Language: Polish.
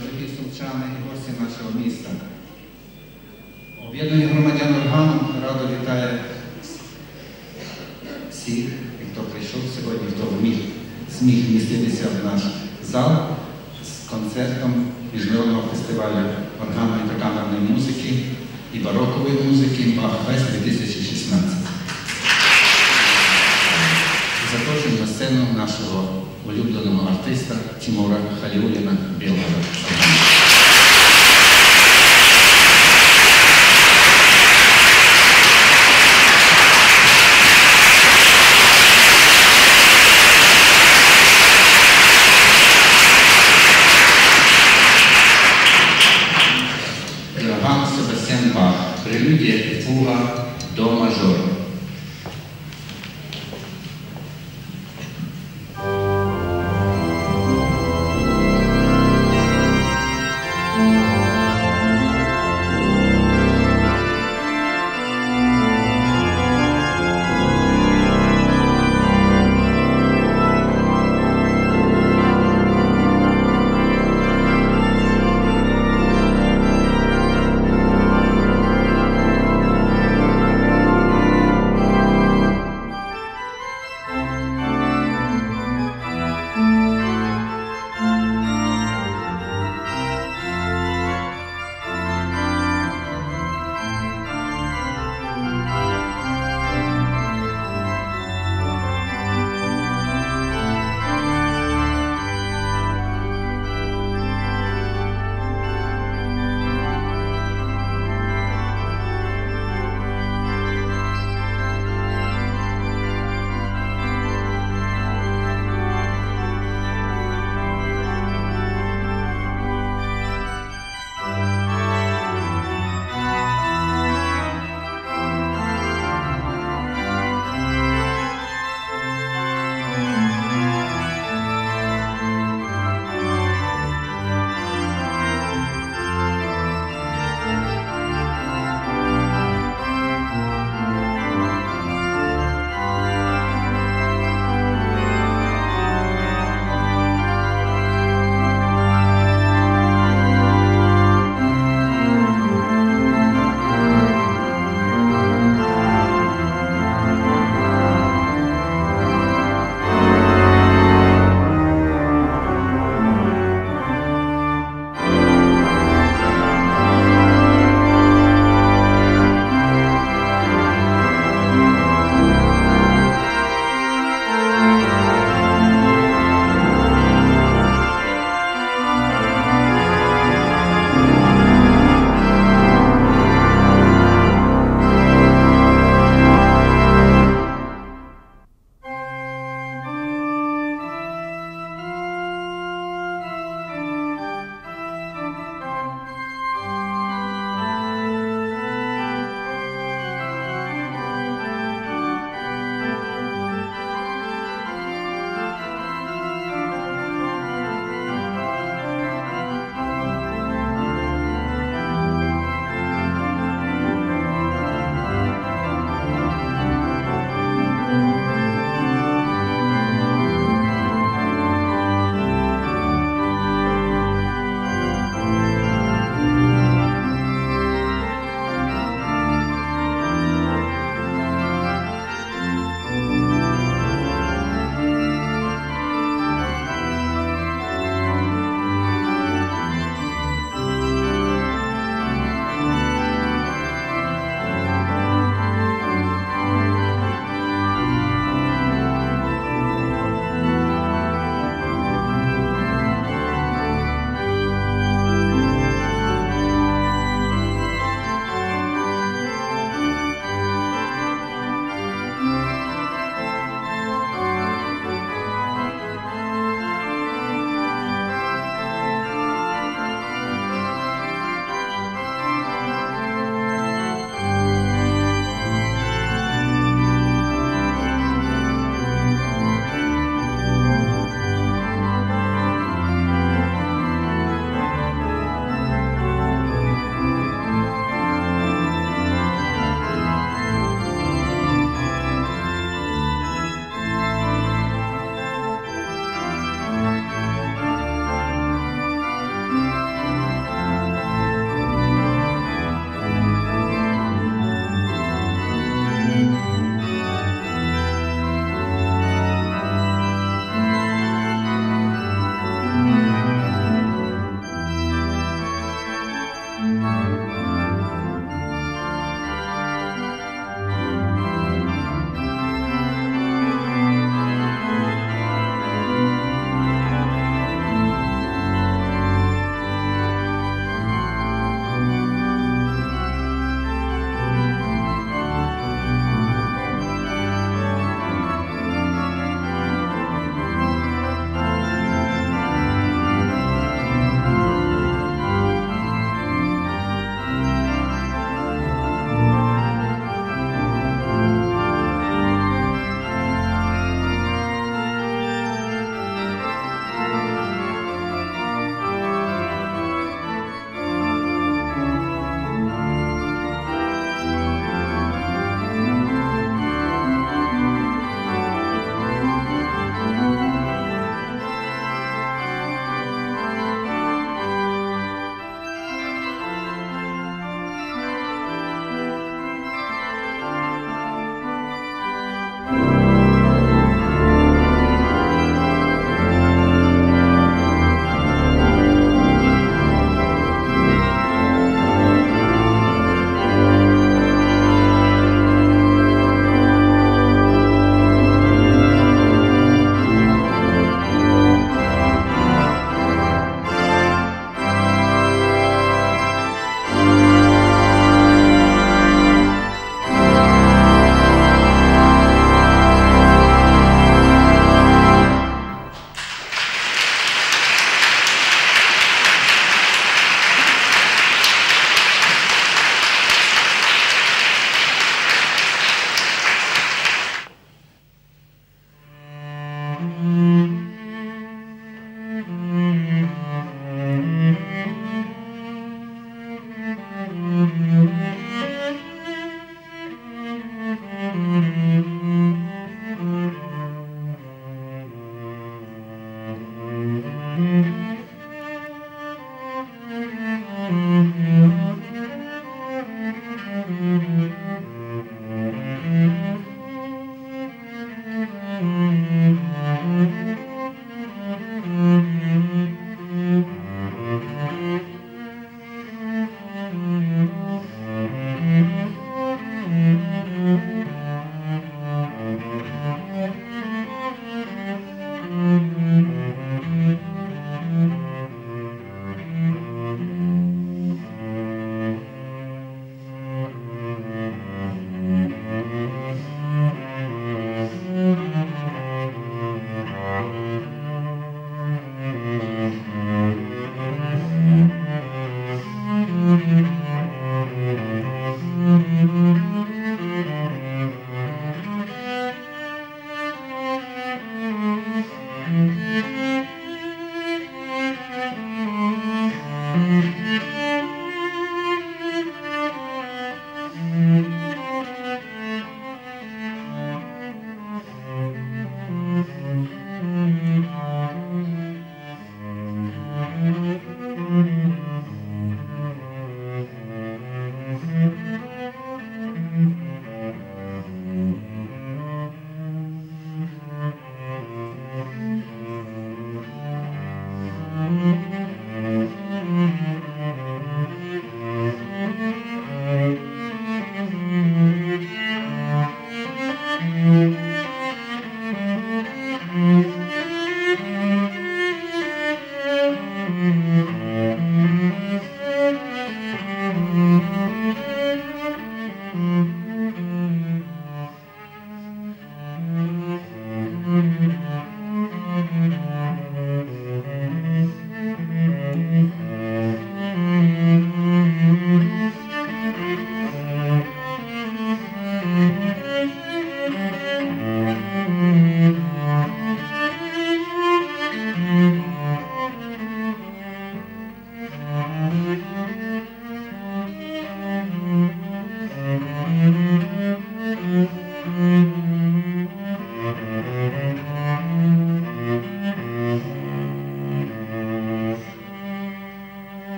do jakie są trzeba najgorsze nasze miejsca. Objednanie